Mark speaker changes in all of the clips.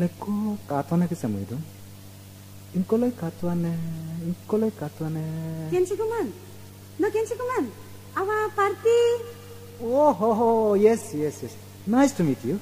Speaker 1: लेको कातवाने किसे मुझे तो इनको ले कातवाने इनको ले
Speaker 2: कातवाने केंची कुमार ना केंची कुमार अब
Speaker 1: party oh ho ho yes yes yes nice to meet
Speaker 3: you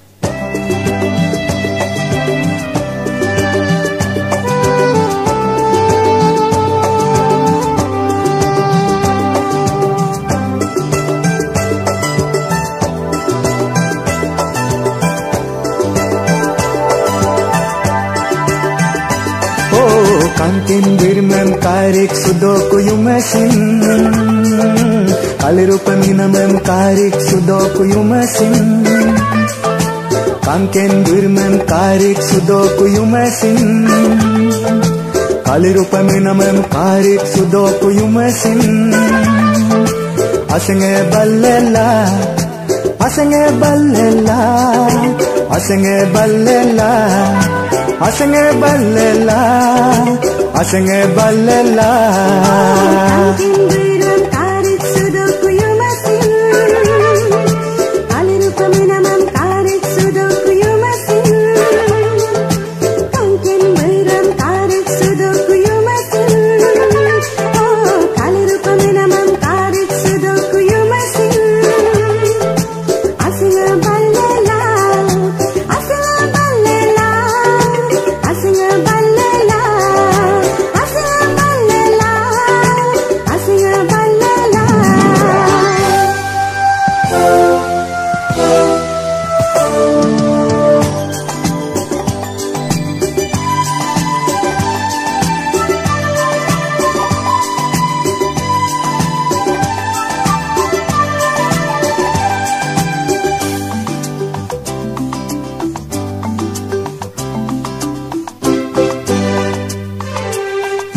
Speaker 3: Kantin birmem tarik sudoku yumesin Alirupaminamem tarik sudoku yumesin Kanken birmem tarik sudoku
Speaker 2: yumesin කලිරුපමිනමම කාරෙක් සුදෝපු යුමසින්. අසඟ බල්ලලා අසඟ බල්ලලා අසඟ බල්ලලා අසඟ බල්ලලා. hacen el bailar.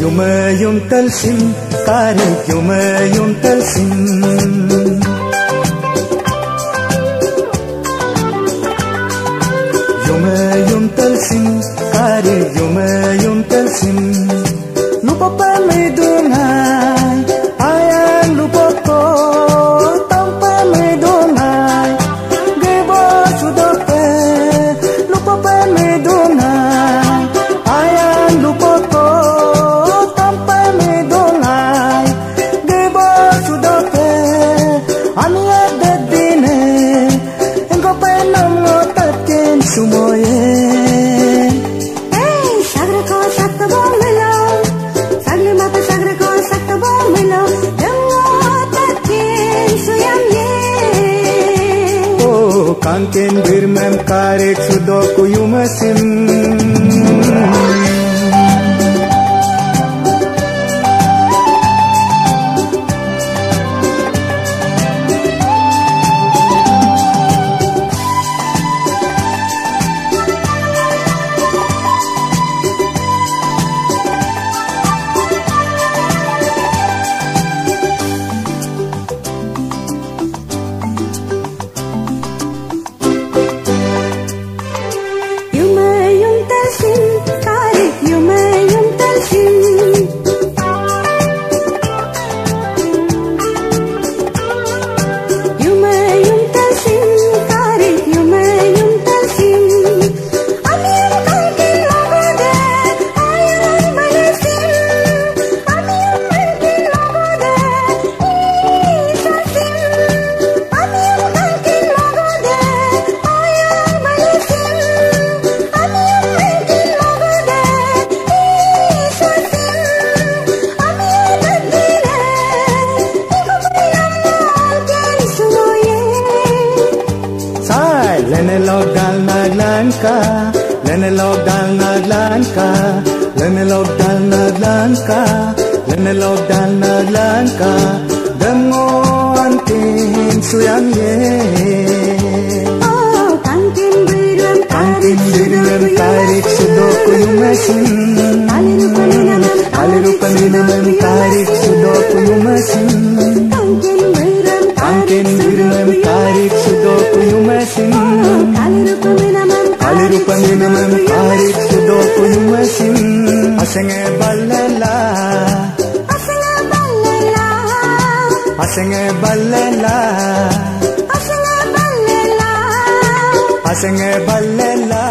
Speaker 3: Yume yum talsim Karik yume yum talsim Yume yum talsim Karik yume kenbir mem karek sudoku yumasim Lene logdal naglan ka Lene logdal naglan ka Lene logdal naglan ka Demo antin suyang ye
Speaker 2: Oh, kantin biram
Speaker 3: Antin birmem tarik sudoku yumasin
Speaker 2: Kalirupa minamam
Speaker 3: Kalirupa minamem tarik sudoku yumasin Asenge ballela.
Speaker 2: Asinga balela
Speaker 3: Asenge ballela
Speaker 2: Asinga balela
Speaker 3: Asenge ballela